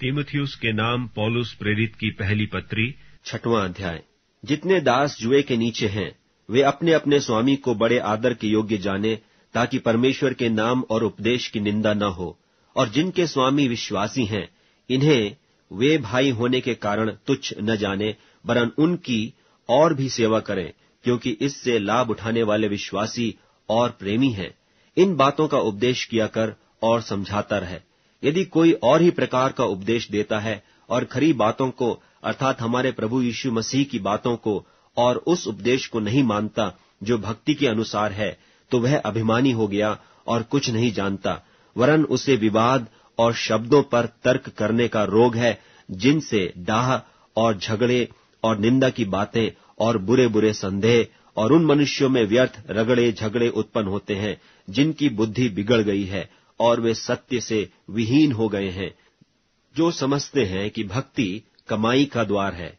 तीमुथियुस के नाम पौलुस प्रेरित की पहली पत्री, छठवां अध्याय। जितने दास जुए के नीचे हैं, वे अपने अपने स्वामी को बड़े आदर के योग्य जाने, ताकि परमेश्वर के नाम और उपदेश की निंदा न हो। और जिनके स्वामी विश्वासी हैं, इन्हें वे भाई होने के कारण तुच्छ न जाने वरन उनकी और भी सेवा करें, क्योंकि इससे लाभ उठाने वाले विश्वासी और प्रेमी हैं। इन बातों का उपदेश किया कर और समझाता रहे। यदि कोई और ही प्रकार का उपदेश देता है और खरी बातों को, अर्थात हमारे प्रभु यीशु मसीह की बातों को, और उस उपदेश को नहीं मानता जो भक्ति के अनुसार है तो वह अभिमानी हो गया और कुछ नहीं जानता, वरन उसे विवाद और शब्दों पर तर्क करने का रोग है, जिनसे डाह और झगड़े और निंदा की बातें और बुरे बुरे संदेह और उन मनुष्यों में व्यर्थ रगड़े झगड़े उत्पन्न होते हैं, जिनकी बुद्धि बिगड़ गई है और वे सत्य से विहीन हो गए हैं। जो समझते हैं कि भक्ति कमाई का द्वार है,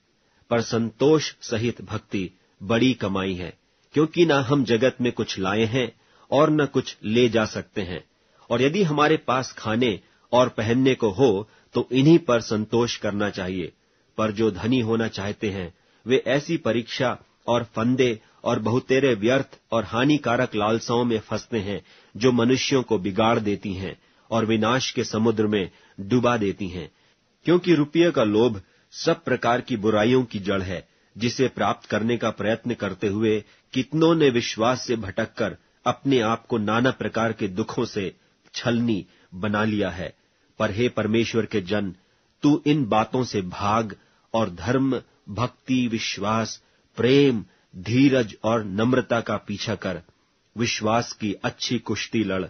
पर संतोष सहित भक्ति बड़ी कमाई है, क्योंकि न हम जगत में कुछ लाए हैं और न कुछ ले जा सकते हैं। और यदि हमारे पास खाने और पहनने को हो तो इन्हीं पर संतोष करना चाहिए। पर जो धनी होना चाहते हैं, वे ऐसी परीक्षा और फंदे और बहुतेरे व्यर्थ और हानिकारक लालसाओं में फंसते हैं, जो मनुष्यों को बिगाड़ देती हैं और विनाश के समुद्र में डुबा देती हैं। क्योंकि रुपये का लोभ सब प्रकार की बुराइयों की जड़ है, जिसे प्राप्त करने का प्रयत्न करते हुए कितनों ने विश्वास से भटककर अपने आप को नाना प्रकार के दुखों से छलनी बना लिया है। पर हे परमेश्वर के जन, तू इन बातों से भाग और धर्म, भक्ति, विश्वास, प्रेम धीरज और नम्रता का पीछा कर, विश्वास की अच्छी कुश्ती लड़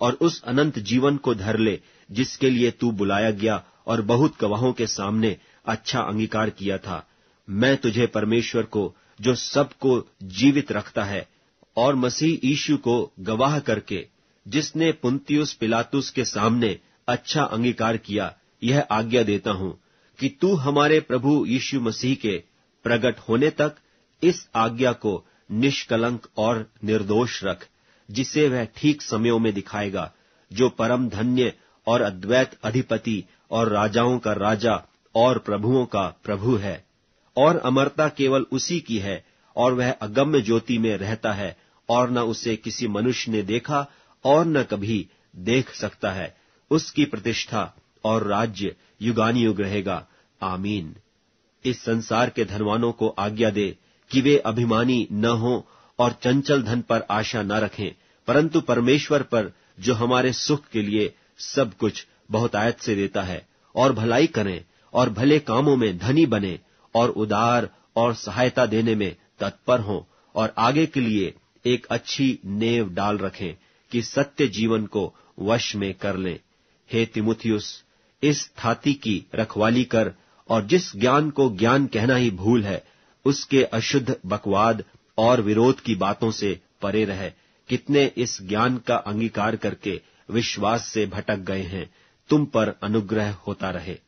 और उस अनंत जीवन को धर ले, जिसके लिए तू बुलाया गया और बहुत गवाहों के सामने अच्छा अंगीकार किया था। मैं तुझे परमेश्वर को, जो सबको जीवित रखता है, और मसीह ईशु को गवाह करके, जिसने पुंतियुस पिलातुस के सामने अच्छा अंगीकार किया, यह आज्ञा देता हूँ कि तू हमारे प्रभु यीशु मसीह के प्रकट होने तक इस आज्ञा को निष्कलंक और निर्दोष रख, जिसे वह ठीक समयों में दिखाएगा, जो परम धन्य और अद्वैत अधिपति और राजाओं का राजा और प्रभुओं का प्रभु है। और अमरता केवल उसी की है, और वह अगम्य ज्योति में रहता है, और न उसे किसी मनुष्य ने देखा और न कभी देख सकता है। उसकी प्रतिष्ठा और राज्य युगान युग रहेगा। आमीन। इस संसार के धनवानों को आज्ञा दे कि वे अभिमानी न हों और चंचल धन पर आशा न रखें, परंतु परमेश्वर पर, जो हमारे सुख के लिए सब कुछ बहुत आयत से देता है, और भलाई करें, और भले कामों में धनी बने, और उदार और सहायता देने में तत्पर हों, और आगे के लिए एक अच्छी नेव डाल रखें, कि सत्य जीवन को वश में कर लें। हे तिमुथियुस, इस थाती की रखवाली कर, और जिस ज्ञान को ज्ञान कहना ही भूल है उसके अशुद्ध बकवाद और विरोध की बातों से परे रहे। कितने इस ज्ञान का अंगीकार करके विश्वास से भटक गए हैं, तुम पर अनुग्रह होता रहे।